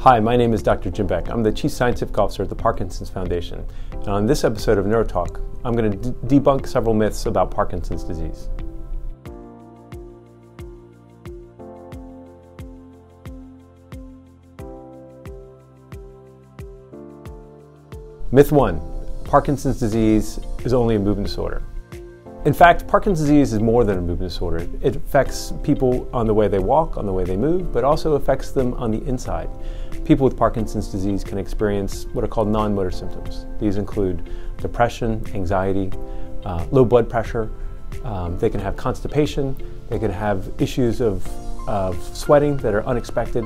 Hi, my name is Dr. Jim Beck. I'm the Chief Scientific Officer at the Parkinson's Foundation. And on this episode of NeuroTalk, I'm going to debunk several myths about Parkinson's disease. Myth 1 Parkinson's disease is only a movement disorder. In fact, Parkinson's disease is more than a movement disorder. It affects people on the way they walk, on the way they move, but also affects them on the inside. People with Parkinson's disease can experience what are called non-motor symptoms. These include depression, anxiety, uh, low blood pressure. Um, they can have constipation. They can have issues of, of sweating that are unexpected.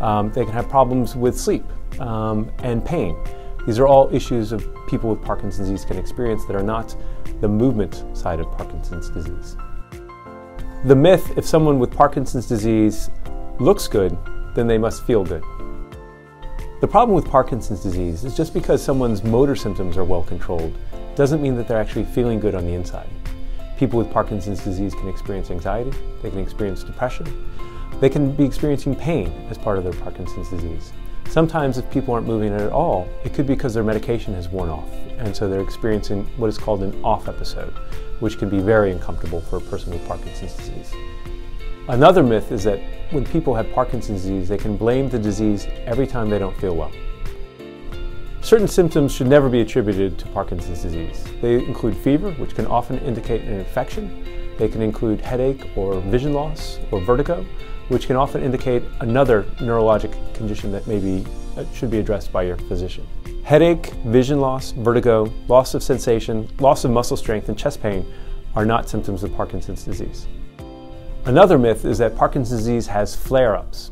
Um, they can have problems with sleep um, and pain. These are all issues of people with Parkinson's disease can experience that are not the movement side of Parkinson's disease. The myth, if someone with Parkinson's disease looks good, then they must feel good. The problem with Parkinson's disease is just because someone's motor symptoms are well controlled doesn't mean that they're actually feeling good on the inside. People with Parkinson's disease can experience anxiety, they can experience depression, they can be experiencing pain as part of their Parkinson's disease. Sometimes if people aren't moving at all, it could be because their medication has worn off, and so they're experiencing what is called an off episode, which can be very uncomfortable for a person with Parkinson's disease. Another myth is that when people have Parkinson's disease, they can blame the disease every time they don't feel well. Certain symptoms should never be attributed to Parkinson's disease. They include fever, which can often indicate an infection. They can include headache or vision loss or vertigo, which can often indicate another neurologic condition that maybe uh, should be addressed by your physician. Headache, vision loss, vertigo, loss of sensation, loss of muscle strength, and chest pain are not symptoms of Parkinson's disease. Another myth is that Parkinson's disease has flare ups.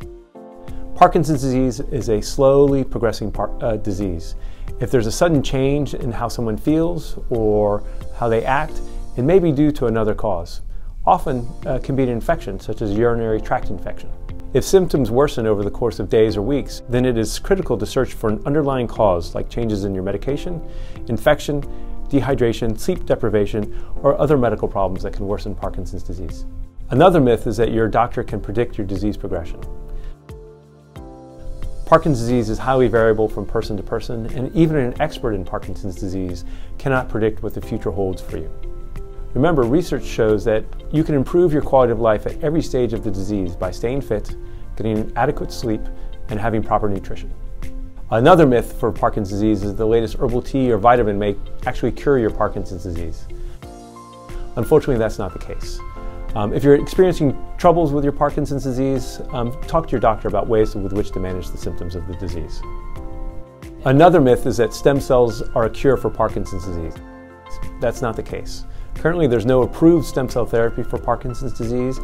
Parkinson's disease is a slowly progressing uh, disease. If there's a sudden change in how someone feels or how they act, it may be due to another cause often uh, can be an infection, such as urinary tract infection. If symptoms worsen over the course of days or weeks, then it is critical to search for an underlying cause like changes in your medication, infection, dehydration, sleep deprivation, or other medical problems that can worsen Parkinson's disease. Another myth is that your doctor can predict your disease progression. Parkinson's disease is highly variable from person to person, and even an expert in Parkinson's disease cannot predict what the future holds for you. Remember, research shows that you can improve your quality of life at every stage of the disease by staying fit, getting adequate sleep, and having proper nutrition. Another myth for Parkinson's disease is the latest herbal tea or vitamin may actually cure your Parkinson's disease. Unfortunately, that's not the case. Um, if you're experiencing troubles with your Parkinson's disease, um, talk to your doctor about ways with which to manage the symptoms of the disease. Another myth is that stem cells are a cure for Parkinson's disease. That's not the case. Currently, there's no approved stem cell therapy for Parkinson's disease,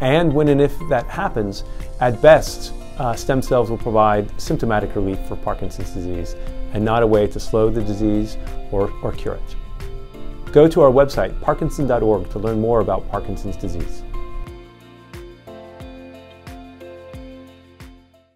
and when and if that happens, at best, uh, stem cells will provide symptomatic relief for Parkinson's disease and not a way to slow the disease or, or cure it. Go to our website, parkinson.org, to learn more about Parkinson's disease.